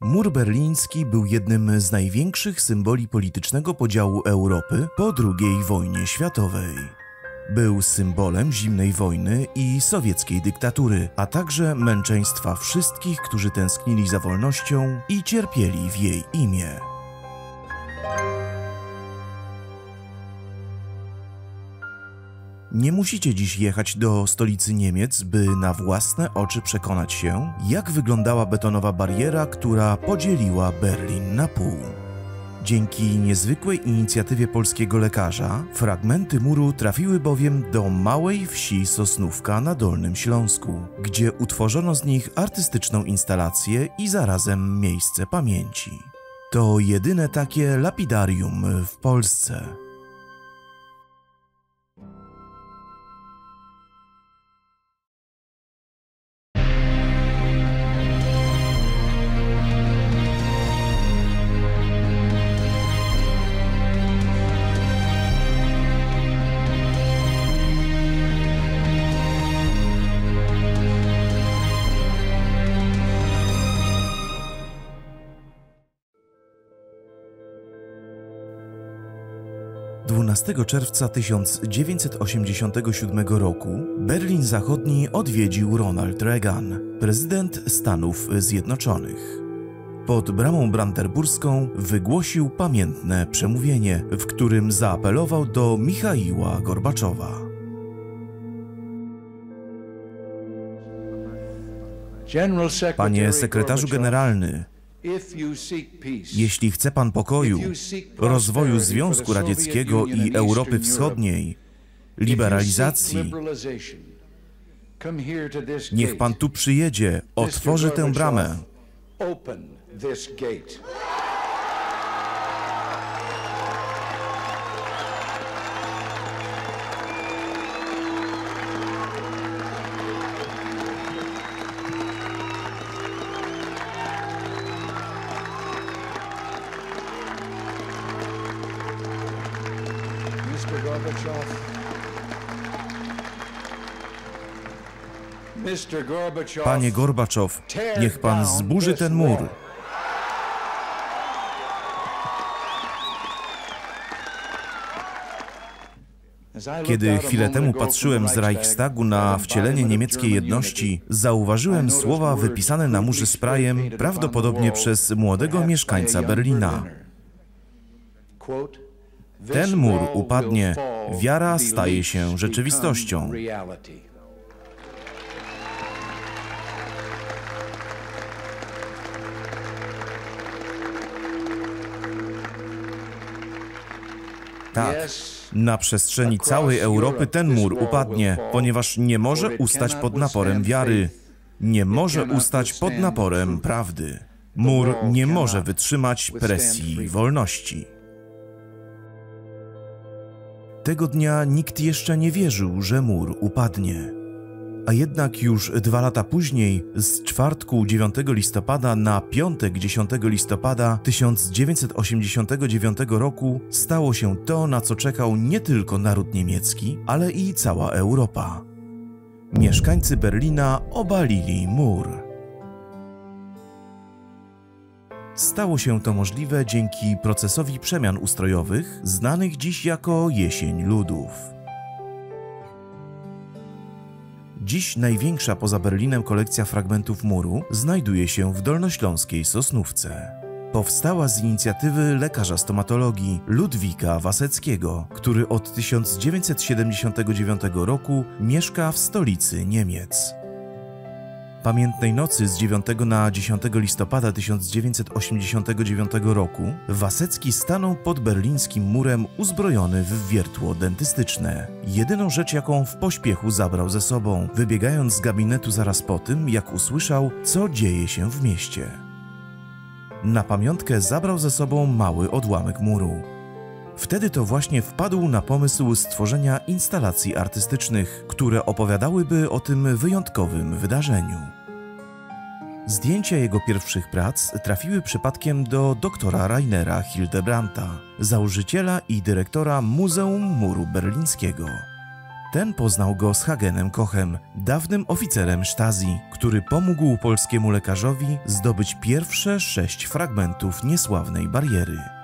Mur berliński był jednym z największych symboli politycznego podziału Europy po II wojnie światowej. Był symbolem zimnej wojny i sowieckiej dyktatury, a także męczeństwa wszystkich, którzy tęsknili za wolnością i cierpieli w jej imię. Nie musicie dziś jechać do stolicy Niemiec, by na własne oczy przekonać się, jak wyglądała betonowa bariera, która podzieliła Berlin na pół. Dzięki niezwykłej inicjatywie polskiego lekarza, fragmenty muru trafiły bowiem do małej wsi Sosnówka na Dolnym Śląsku, gdzie utworzono z nich artystyczną instalację i zarazem miejsce pamięci. To jedyne takie lapidarium w Polsce. 12 czerwca 1987 roku Berlin Zachodni odwiedził Ronald Reagan, prezydent Stanów Zjednoczonych. Pod bramą brandenburską wygłosił pamiętne przemówienie, w którym zaapelował do Michaiła Gorbaczowa. Panie sekretarzu generalny, jeśli chce Pan pokoju, rozwoju Związku Radzieckiego i Europy Wschodniej, liberalizacji, niech Pan tu przyjedzie, otworzy tę bramę. Panie Gorbaczow, niech pan zburzy ten mur. Kiedy chwilę temu patrzyłem z Reichstagu na wcielenie niemieckiej jedności, zauważyłem słowa wypisane na murze sprajem, prawdopodobnie przez młodego mieszkańca Berlina. Ten mur upadnie, wiara staje się rzeczywistością. Tak, na przestrzeni całej Europy ten mur upadnie, ponieważ nie może ustać pod naporem wiary, nie może ustać pod naporem prawdy. Mur nie może wytrzymać presji wolności. Tego dnia nikt jeszcze nie wierzył, że mur upadnie. A jednak już dwa lata później, z czwartku 9 listopada na piątek 10 listopada 1989 roku, stało się to, na co czekał nie tylko naród niemiecki, ale i cała Europa. Mieszkańcy Berlina obalili mur. Stało się to możliwe dzięki procesowi przemian ustrojowych, znanych dziś jako jesień ludów. Dziś największa poza Berlinem kolekcja fragmentów muru znajduje się w dolnośląskiej Sosnówce. Powstała z inicjatywy lekarza stomatologii Ludwika Waseckiego, który od 1979 roku mieszka w stolicy Niemiec. Pamiętnej nocy z 9 na 10 listopada 1989 roku Wasecki stanął pod berlińskim murem uzbrojony w wiertło dentystyczne. Jedyną rzecz, jaką w pośpiechu zabrał ze sobą, wybiegając z gabinetu zaraz po tym, jak usłyszał, co dzieje się w mieście. Na pamiątkę zabrał ze sobą mały odłamek muru. Wtedy to właśnie wpadł na pomysł stworzenia instalacji artystycznych, które opowiadałyby o tym wyjątkowym wydarzeniu. Zdjęcia jego pierwszych prac trafiły przypadkiem do doktora Rainera Hildebrandta, założyciela i dyrektora Muzeum Muru Berlińskiego. Ten poznał go z Hagenem Kochem, dawnym oficerem Stasi, który pomógł polskiemu lekarzowi zdobyć pierwsze sześć fragmentów niesławnej bariery.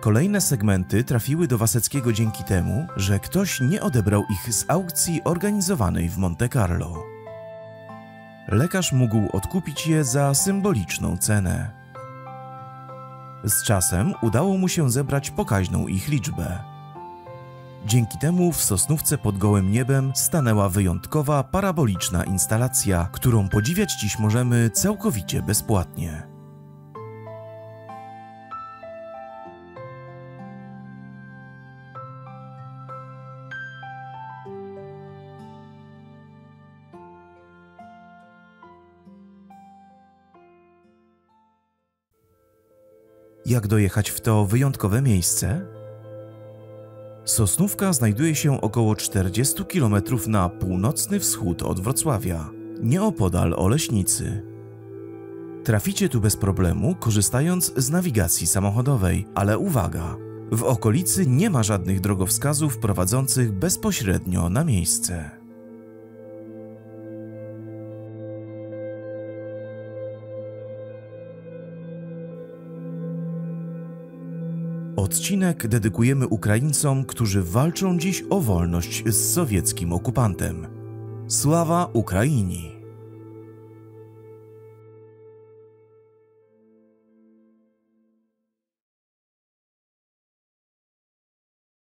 Kolejne segmenty trafiły do Waseckiego dzięki temu, że ktoś nie odebrał ich z aukcji organizowanej w Monte Carlo. Lekarz mógł odkupić je za symboliczną cenę. Z czasem udało mu się zebrać pokaźną ich liczbę. Dzięki temu w Sosnówce pod gołym niebem stanęła wyjątkowa paraboliczna instalacja, którą podziwiać dziś możemy całkowicie bezpłatnie. Jak dojechać w to wyjątkowe miejsce? Sosnówka znajduje się około 40 km na północny wschód od Wrocławia, nieopodal Oleśnicy. Traficie tu bez problemu, korzystając z nawigacji samochodowej, ale uwaga! W okolicy nie ma żadnych drogowskazów prowadzących bezpośrednio na miejsce. Odcinek dedykujemy Ukraińcom, którzy walczą dziś o wolność z sowieckim okupantem. Sława Ukrainii!